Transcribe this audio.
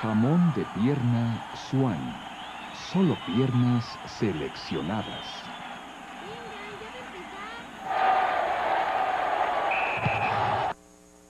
Jamón de pierna Swan. Solo piernas seleccionadas.